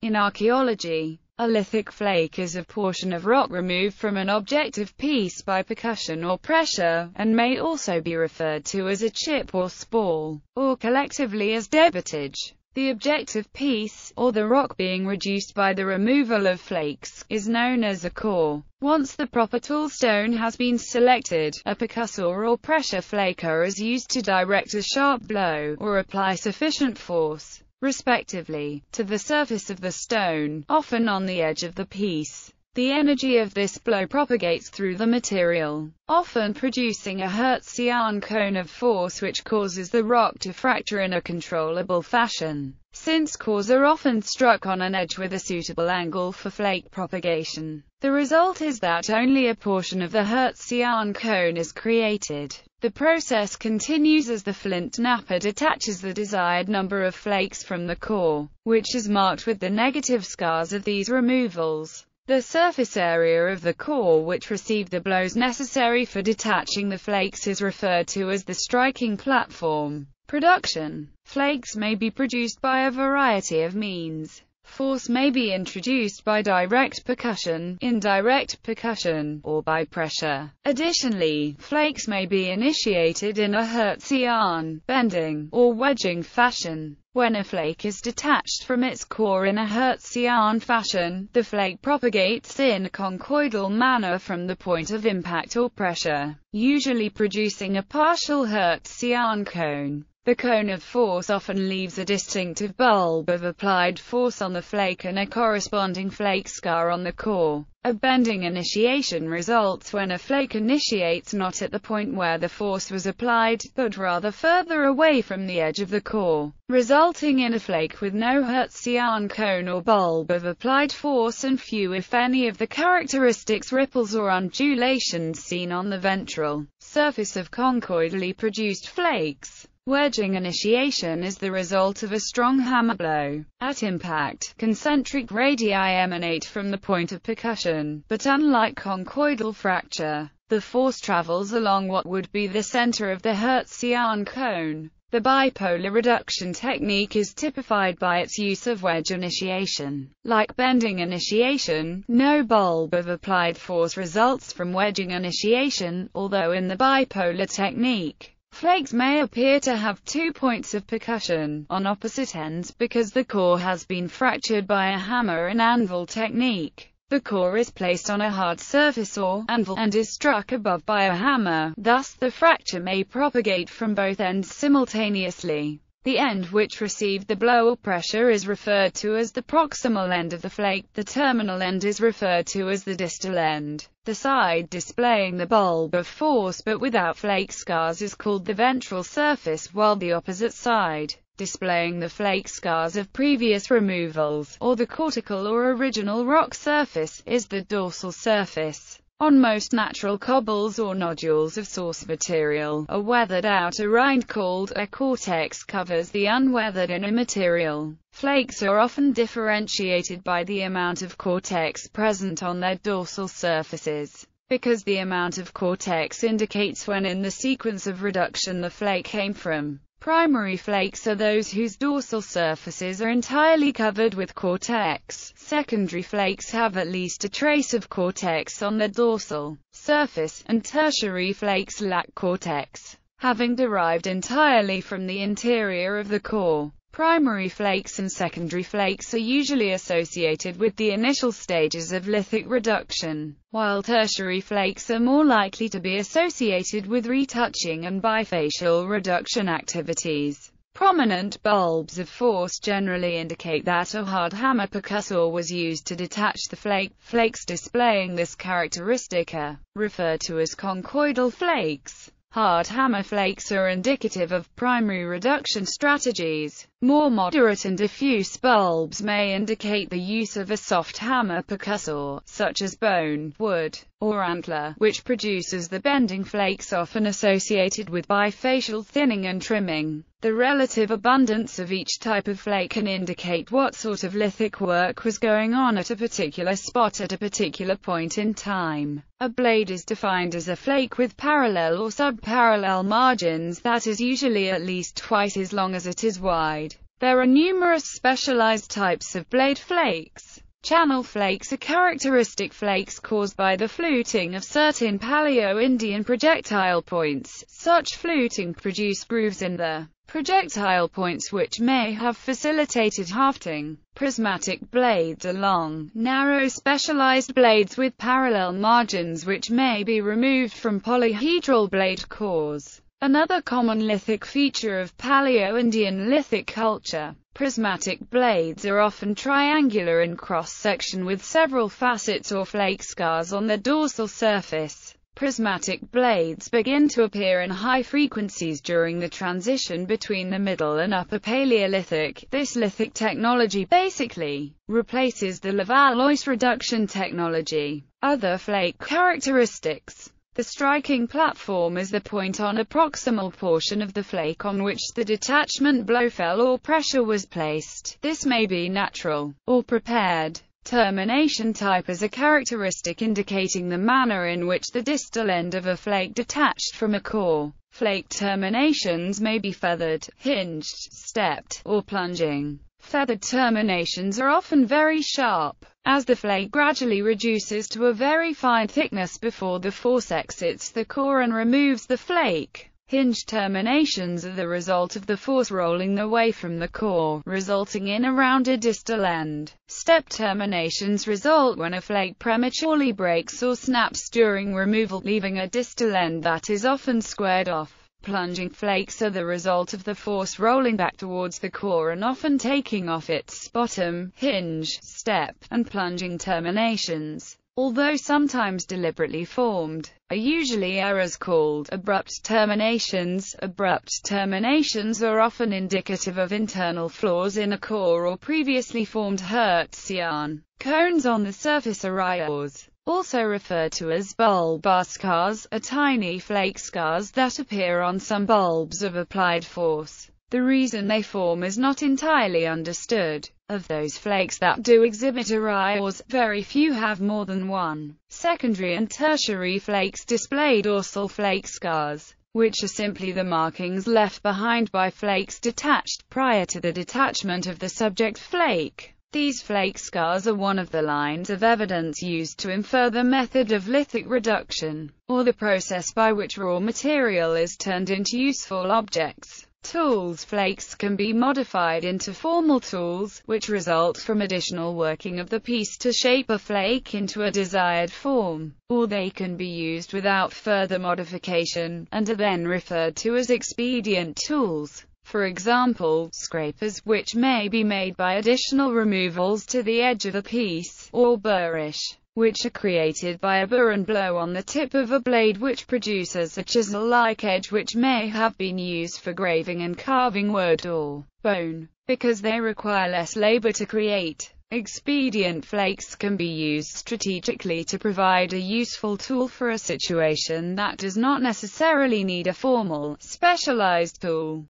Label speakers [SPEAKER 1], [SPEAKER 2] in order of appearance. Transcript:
[SPEAKER 1] In archaeology, a lithic flake is a portion of rock removed from an objective piece by percussion or pressure, and may also be referred to as a chip or spall, or collectively as debitage. The objective piece, or the rock being reduced by the removal of flakes, is known as a core. Once the proper toolstone has been selected, a percussor or pressure flaker is used to direct a sharp blow, or apply sufficient force, respectively, to the surface of the stone, often on the edge of the piece. The energy of this blow propagates through the material, often producing a Hertzian cone of force which causes the rock to fracture in a controllable fashion. Since cores are often struck on an edge with a suitable angle for flake propagation, the result is that only a portion of the Hertzian cone is created. The process continues as the flint knapper detaches the desired number of flakes from the core, which is marked with the negative scars of these removals. The surface area of the core which received the blows necessary for detaching the flakes is referred to as the striking platform. Production. Flakes may be produced by a variety of means. Force may be introduced by direct percussion, indirect percussion, or by pressure. Additionally, flakes may be initiated in a Hertzian, bending, or wedging fashion. When a flake is detached from its core in a Hertzian fashion, the flake propagates in a conchoidal manner from the point of impact or pressure, usually producing a partial Hertzian cone. The cone of force often leaves a distinctive bulb of applied force on the flake and a corresponding flake scar on the core. A bending initiation results when a flake initiates not at the point where the force was applied, but rather further away from the edge of the core, resulting in a flake with no Hertzian cone or bulb of applied force and few if any of the characteristics ripples or undulations seen on the ventral surface of conchoidally produced flakes. Wedging initiation is the result of a strong hammer blow. At impact, concentric radii emanate from the point of percussion, but unlike conchoidal fracture, the force travels along what would be the center of the Hertzian cone. The bipolar reduction technique is typified by its use of wedge initiation. Like bending initiation, no bulb of applied force results from wedging initiation, although in the bipolar technique, Flakes may appear to have two points of percussion, on opposite ends, because the core has been fractured by a hammer and anvil technique. The core is placed on a hard surface or anvil, and is struck above by a hammer, thus the fracture may propagate from both ends simultaneously. The end which received the blow or pressure is referred to as the proximal end of the flake, the terminal end is referred to as the distal end. The side displaying the bulb of force but without flake scars is called the ventral surface, while the opposite side, displaying the flake scars of previous removals, or the cortical or original rock surface, is the dorsal surface. On most natural cobbles or nodules of source material, a weathered outer rind called a cortex covers the unweathered inner material. Flakes are often differentiated by the amount of cortex present on their dorsal surfaces, because the amount of cortex indicates when in the sequence of reduction the flake came from. Primary flakes are those whose dorsal surfaces are entirely covered with cortex. Secondary flakes have at least a trace of cortex on their dorsal surface, and tertiary flakes lack cortex, having derived entirely from the interior of the core. Primary flakes and secondary flakes are usually associated with the initial stages of lithic reduction, while tertiary flakes are more likely to be associated with retouching and bifacial reduction activities. Prominent bulbs of force generally indicate that a hard hammer percussor was used to detach the flake. Flakes displaying this characteristic are referred to as conchoidal flakes. Hard hammer flakes are indicative of primary reduction strategies. More moderate and diffuse bulbs may indicate the use of a soft hammer percussor, such as bone, wood, or antler, which produces the bending flakes often associated with bifacial thinning and trimming. The relative abundance of each type of flake can indicate what sort of lithic work was going on at a particular spot at a particular point in time. A blade is defined as a flake with parallel or subparallel margins that is usually at least twice as long as it is wide. There are numerous specialized types of blade flakes. Channel flakes are characteristic flakes caused by the fluting of certain Paleo-Indian projectile points. Such fluting produce grooves in the projectile points which may have facilitated hafting. Prismatic blades are long, narrow specialized blades with parallel margins which may be removed from polyhedral blade cores. Another common lithic feature of Paleo-Indian lithic culture, prismatic blades are often triangular in cross-section with several facets or flake scars on the dorsal surface. Prismatic blades begin to appear in high frequencies during the transition between the Middle and Upper Paleolithic. This lithic technology basically replaces the Levallois reduction technology. Other flake characteristics the striking platform is the point on a proximal portion of the flake on which the detachment blow fell or pressure was placed. This may be natural, or prepared. Termination type is a characteristic indicating the manner in which the distal end of a flake detached from a core. Flake terminations may be feathered, hinged, stepped, or plunging. Feathered terminations are often very sharp, as the flake gradually reduces to a very fine thickness before the force exits the core and removes the flake. Hinge terminations are the result of the force rolling away from the core, resulting in a rounded distal end. Step terminations result when a flake prematurely breaks or snaps during removal, leaving a distal end that is often squared off. Plunging flakes are the result of the force rolling back towards the core and often taking off its bottom, hinge, step, and plunging terminations. Although sometimes deliberately formed, are usually errors called abrupt terminations. Abrupt terminations are often indicative of internal flaws in a core or previously formed Hertzian cones on the surface eraillures also referred to as bulbar scars, are tiny flake scars that appear on some bulbs of applied force. The reason they form is not entirely understood. Of those flakes that do exhibit eraillures, very few have more than one. Secondary and tertiary flakes display dorsal flake scars, which are simply the markings left behind by flakes detached prior to the detachment of the subject flake. These flake scars are one of the lines of evidence used to infer the method of lithic reduction, or the process by which raw material is turned into useful objects. Tools flakes can be modified into formal tools, which result from additional working of the piece to shape a flake into a desired form, or they can be used without further modification, and are then referred to as expedient tools for example, scrapers, which may be made by additional removals to the edge of a piece, or burins, which are created by a burin blow on the tip of a blade which produces a chisel-like edge which may have been used for graving and carving wood or bone, because they require less labor to create. Expedient flakes can be used strategically to provide a useful tool for a situation that does not necessarily need a formal, specialized tool.